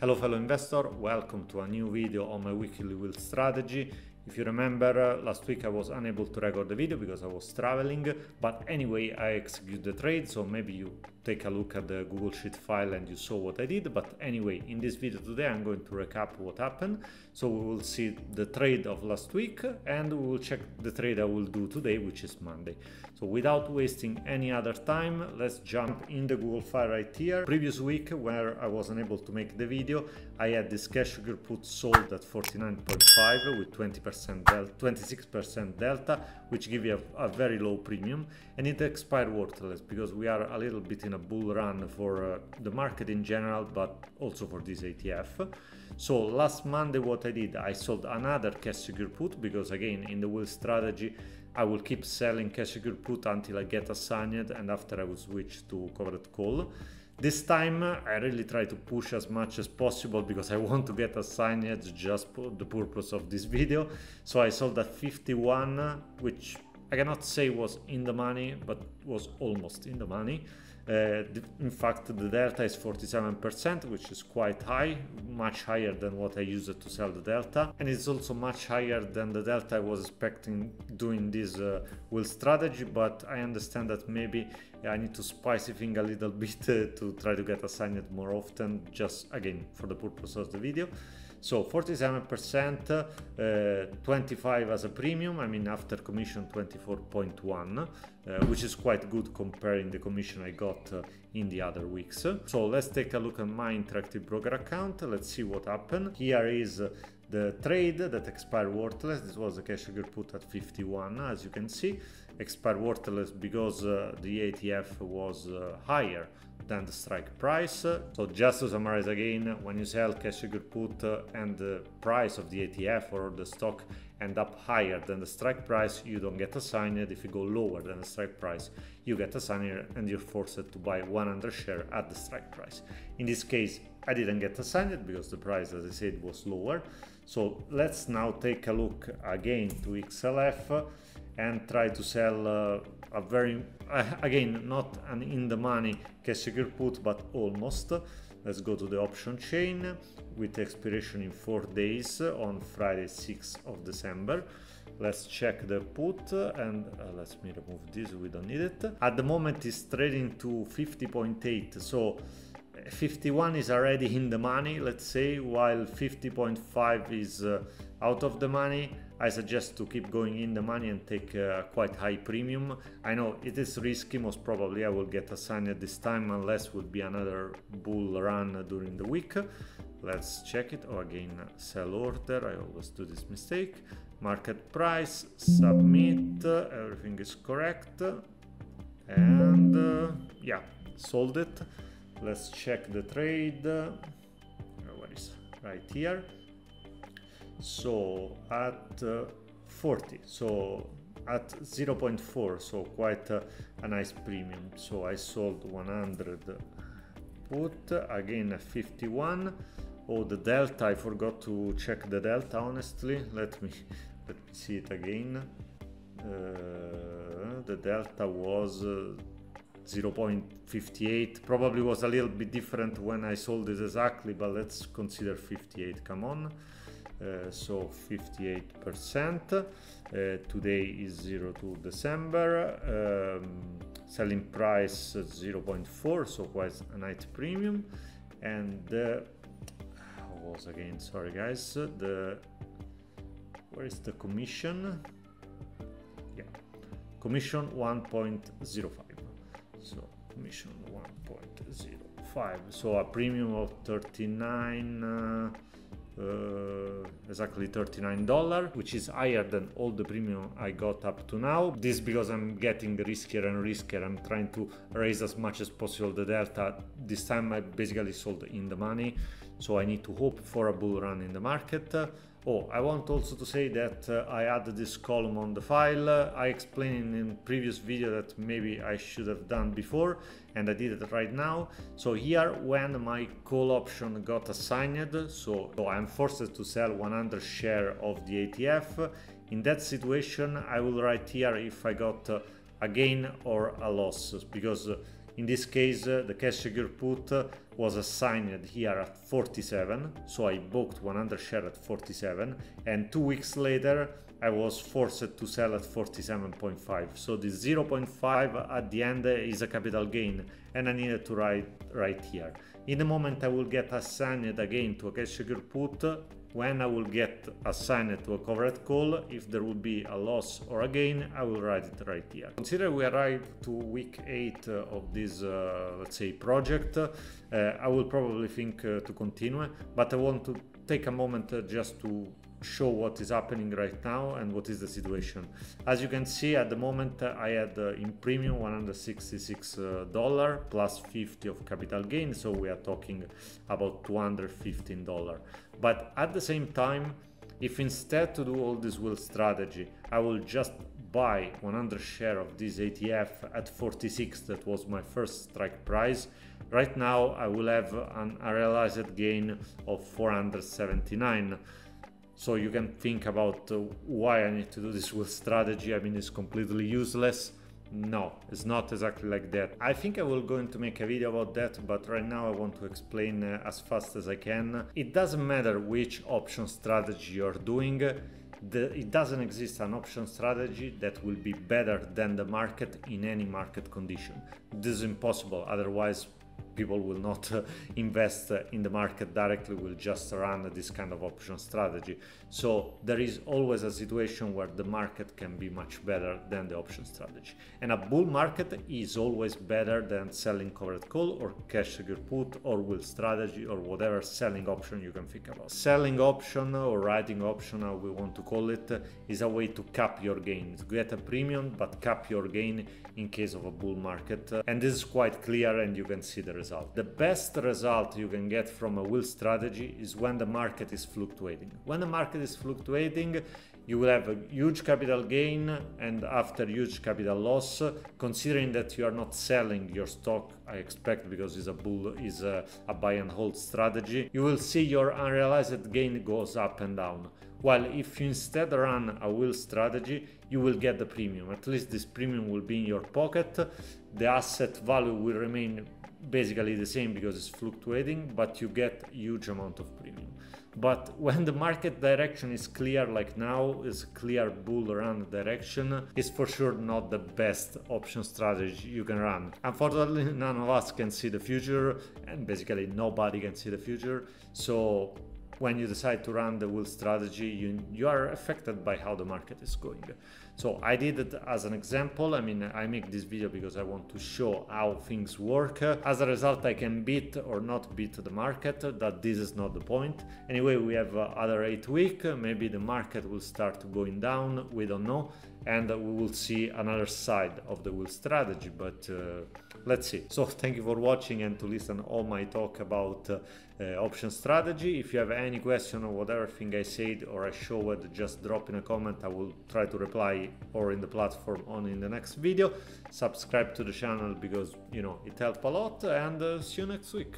Hello fellow investor, welcome to a new video on my weekly wheel strategy. If you remember, uh, last week I was unable to record the video because I was traveling, but anyway, I executed the trade, so maybe you take a look at the Google Sheet file and you saw what I did. But anyway, in this video today, I'm going to recap what happened. So we will see the trade of last week and we will check the trade I will do today, which is Monday. So without wasting any other time, let's jump in the Google file right here. Previous week, where I was unable to make the video, I had this cash secure put sold at 49.5 with 20% delta, 26% delta, which give you a, a, very low premium, and it expired worthless because we are a little bit in a bull run for uh, the market in general, but also for this ETF. So last Monday, what I did, I sold another cash secure put because again, in the wheel strategy, I will keep selling cash secure put until I get assigned and after I will switch to covered call. This time I really try to push as much as possible because I want to get a assigned just for the purpose of this video. So I sold at 51, which I cannot say was in the money, but was almost in the money. Uh, in fact, the delta is 47%, which is quite high, much higher than what I used to sell the delta. And it's also much higher than the delta I was expecting doing this uh, wheel strategy, but I understand that maybe I need to spice things a little bit uh, to try to get assigned more often, just again, for the purpose of the video. So 47%, uh, 25 as a premium, I mean after commission 24.1, uh, which is quite good comparing the commission I got uh, in the other weeks. So let's take a look at my Interactive Broker account, let's see what happened. Here is the trade that expired worthless, this was a cash secure put at 51 as you can see, expired worthless because uh, the ETF was uh, higher than the strike price. So just to summarize again, when you sell cash secure put and the price of the ETF or the stock end up higher than the strike price, you don't get assigned. If you go lower than the strike price, you get assigned and you're forced to buy 100 share at the strike price. In this case, I didn't get assigned because the price, as I said, was lower. So let's now take a look again to XLF and try to sell uh, a very uh, again not an in the money cash secure put but almost let's go to the option chain with expiration in four days on friday 6th of december. Let's check the put and uh, let me remove this we don't need it. At the moment it's trading to 50.8 so 51 is already in the money let's say while 50.5 is uh, out of the money I suggest to keep going in the money and take a quite high premium. I know it is risky, most probably I will get assigned at this time unless would be another bull run during the week. Let's check it. Oh, again, sell order. I always do this mistake. Market price, submit, everything is correct. And uh, yeah, sold it. Let's check the trade. Uh, right here? So at uh, 40 so at 0.4 so quite a, a nice premium. So I sold 100 put again 51 oh the delta I forgot to check the delta honestly. Let me let me see it again. Uh, the delta was uh, 0.58 probably was a little bit different when I sold it exactly but let's consider 58 come on uh, so 58% uh, today is 0 to December. Um, selling price 0.4 so quite a nice premium. And uh, was again? Sorry guys. The where is the commission? Yeah. Commission 1.05 so commission 1.05 so a premium of 39 uh, exactly $39 which is higher than all the premium I got up to now. This because I'm getting riskier and riskier. I'm trying to raise as much as possible the delta. This time I basically sold in the money so I need to hope for a bull run in the market Oh, I want also to say that uh, I added this column on the file. Uh, I explained in previous video that maybe I should have done before and I did it right now. So here when my call option got assigned, so, so I'm forced to sell 100 share of the ETF. In that situation, I will write here if I got uh, a gain or a loss because uh, In this case, uh, the cash secure put uh, was assigned here at 47, so I booked 100 share at 47, and two weeks later I was forced to sell at 47.5. So the 0.5 at the end is a capital gain, and I needed to write right here. In the moment I will get assigned again to a cash secure put, when I will get assigned to a covered call, if there will be a loss or a gain, I will write it right here. Consider we arrived to week 8 uh, of this, uh, let's say, project. Uh, I will probably think uh, to continue, but I want to take a moment uh, just to show what is happening right now and what is the situation. As you can see at the moment uh, I had uh, in premium 166 dollar plus plus 50 of capital gain so we are talking about 215 dollar. But at the same time if instead to do all this wheel strategy I will just buy 100 share of this ETF at 46 that was my first strike price right now I will have an unrealized gain of 479 so you can think about uh, why I need to do this wheel strategy. I mean, it's completely useless. No, it's not exactly like that. I think I will going to make a video about that, but right now I want to explain uh, as fast as I can. It doesn't matter which option strategy you're doing. The, it doesn't exist an option strategy that will be better than the market in any market condition. This is impossible, otherwise people will not uh, invest uh, in the market directly will just run this kind of option strategy. So there is always a situation where the market can be much better than the option strategy. And a bull market is always better than selling covered call or cash secure put or wheel strategy or whatever selling option you can think about. Selling option or writing option how we want to call it is a way to cap your gain. Get a premium but cap your gain in case of a bull market. And this is quite clear and you can see the result. The best result you can get from a wheel strategy is when the market is fluctuating. When the market is fluctuating, you will have a huge capital gain and after huge capital loss considering that you are not selling your stock i expect because it's a bull is a, a buy and hold strategy you will see your unrealized gain goes up and down while if you instead run a wheel strategy you will get the premium at least this premium will be in your pocket the asset value will remain basically the same because it's fluctuating, but you get huge amount of premium. But when the market direction is clear, like now, is clear bull run direction, is for sure not the best option strategy you can run. Unfortunately, none of us can see the future, and basically nobody can see the future. So when you decide to run the wheel strategy, you, you are affected by how the market is going. So I did it as an example. I mean, I make this video because I want to show how things work. As a result, I can beat or not beat the market, that this is not the point. Anyway, we have uh, other eight week. Maybe the market will start going down. We don't know. And we will see another side of the wheel strategy, but uh, let's see. So thank you for watching and to listen all my talk about uh, uh, option strategy. If you have any question or whatever thing I said or I showed, just drop in a comment. I will try to reply or in the platform on in the next video. Subscribe to the channel because, you know, it helps a lot and uh, see you next week.